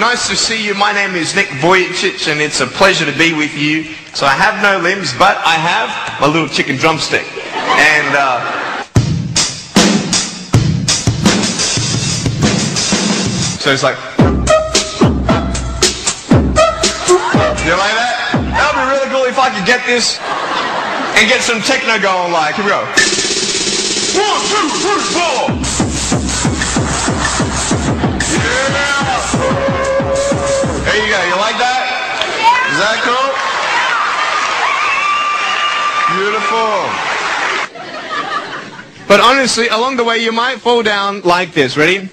Nice to see you. My name is Nick Vujicic, and it's a pleasure to be with you. So I have no limbs, but I have my little chicken drumstick. And, uh, so it's like, you like that? That would be really cool if I could get this and get some techno going like, here we go. One, two, three, four. Beautiful. But honestly, along the way, you might fall down like this. Ready?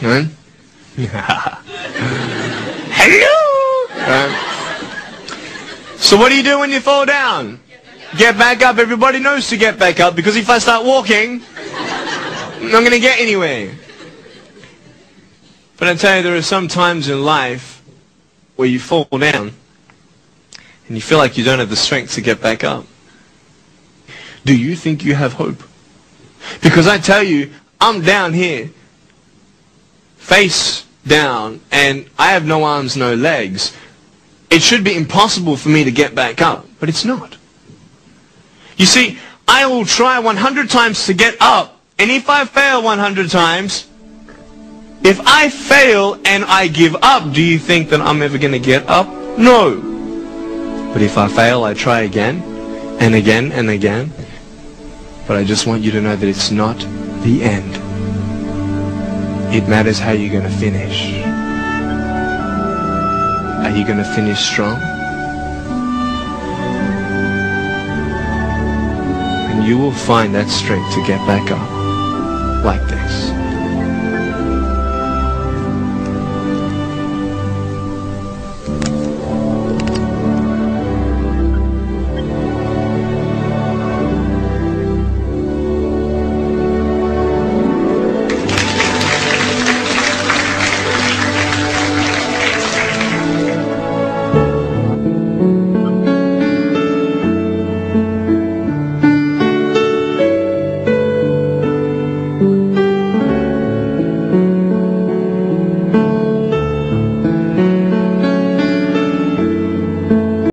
Right? Hello! Right. So what do you do when you fall down? Get back up. Everybody knows to get back up because if I start walking, I'm not going to get anywhere. But I tell you, there are some times in life where you fall down and you feel like you don't have the strength to get back up. Do you think you have hope? Because I tell you, I'm down here, face down, and I have no arms, no legs. It should be impossible for me to get back up, but it's not. You see, I will try 100 times to get up, and if I fail 100 times, if I fail and I give up, do you think that I'm ever going to get up? No. But if I fail, I try again, and again, and again. But I just want you to know that it's not the end. It matters how you're going to finish. Are you going to finish strong? And you will find that strength to get back up like this.